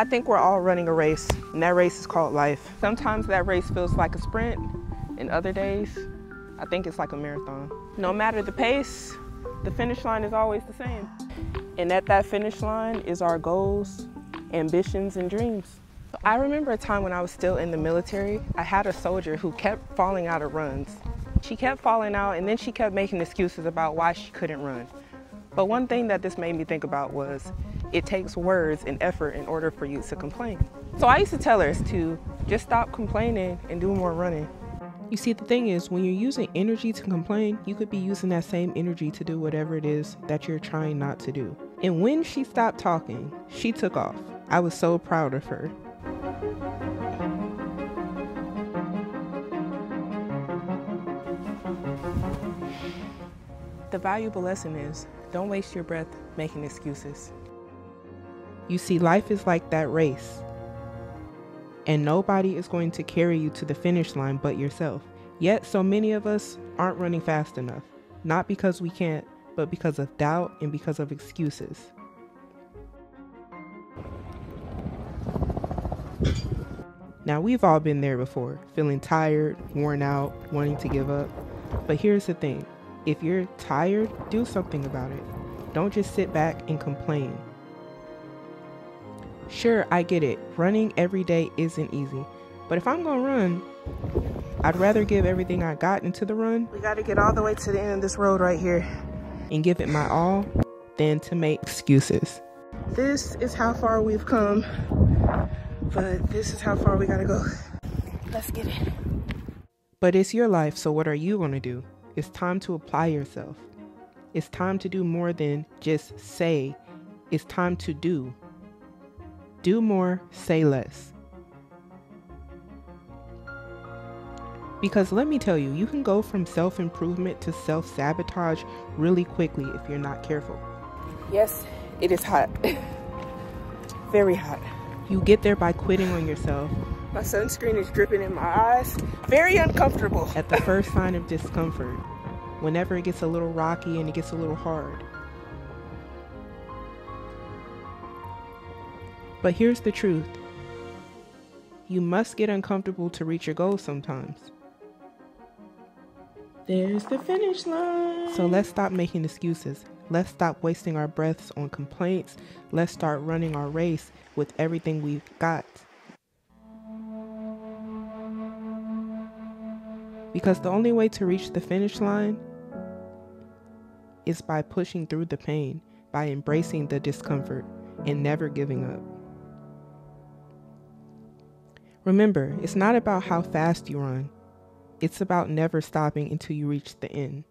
I think we're all running a race, and that race is called life. Sometimes that race feels like a sprint, and other days, I think it's like a marathon. No matter the pace, the finish line is always the same. And at that finish line is our goals, ambitions, and dreams. I remember a time when I was still in the military, I had a soldier who kept falling out of runs. She kept falling out and then she kept making excuses about why she couldn't run. But one thing that this made me think about was it takes words and effort in order for you to complain. So I used to tell her to just stop complaining and do more running. You see, the thing is, when you're using energy to complain, you could be using that same energy to do whatever it is that you're trying not to do. And when she stopped talking, she took off. I was so proud of her. The valuable lesson is don't waste your breath making excuses. You see, life is like that race and nobody is going to carry you to the finish line but yourself. Yet, so many of us aren't running fast enough, not because we can't, but because of doubt and because of excuses. Now, we've all been there before, feeling tired, worn out, wanting to give up. But here's the thing if you're tired, do something about it. Don't just sit back and complain. Sure, I get it. Running every day isn't easy. But if I'm gonna run, I'd rather give everything I got into the run. We gotta get all the way to the end of this road right here and give it my all than to make excuses. This is how far we've come, but this is how far we gotta go. Let's get it. But it's your life, so what are you gonna do? It's time to apply yourself. It's time to do more than just say. It's time to do. Do more, say less. Because let me tell you, you can go from self improvement to self sabotage really quickly if you're not careful. Yes, it is hot. Very hot. You get there by quitting on yourself. My sunscreen is dripping in my eyes. Very uncomfortable. At the first sign of discomfort, whenever it gets a little rocky and it gets a little hard. But here's the truth you must get uncomfortable to reach your goals sometimes. There's the finish line. So let's stop making excuses. Let's stop wasting our breaths on complaints. Let's start running our race with everything we've got. Because the only way to reach the finish line is by pushing through the pain, by embracing the discomfort, and never giving up. Remember, it's not about how fast you run, it's about never stopping until you reach the end.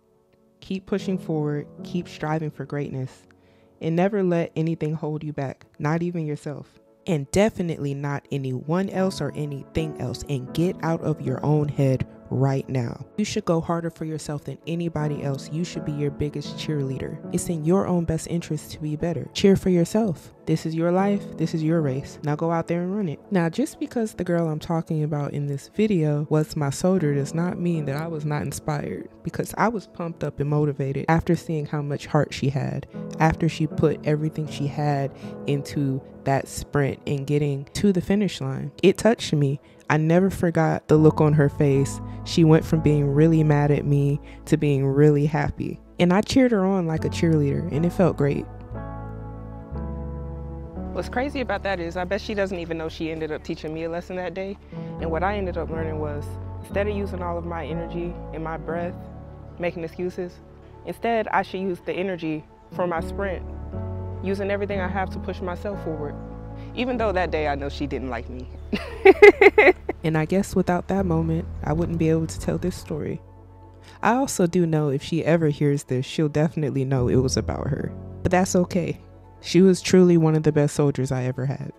Keep pushing forward, keep striving for greatness, and never let anything hold you back, not even yourself. And definitely not anyone else or anything else. And get out of your own head right now. You should go harder for yourself than anybody else. You should be your biggest cheerleader. It's in your own best interest to be better. Cheer for yourself. This is your life. This is your race. Now go out there and run it. Now, just because the girl I'm talking about in this video was my soldier does not mean that I was not inspired because I was pumped up and motivated after seeing how much heart she had, after she put everything she had into that sprint and getting to the finish line. It touched me I never forgot the look on her face. She went from being really mad at me to being really happy. And I cheered her on like a cheerleader, and it felt great. What's crazy about that is I bet she doesn't even know she ended up teaching me a lesson that day. And what I ended up learning was instead of using all of my energy and my breath making excuses, instead I should use the energy for my sprint, using everything I have to push myself forward. Even though that day I know she didn't like me. and I guess without that moment, I wouldn't be able to tell this story. I also do know if she ever hears this, she'll definitely know it was about her. But that's okay. She was truly one of the best soldiers I ever had.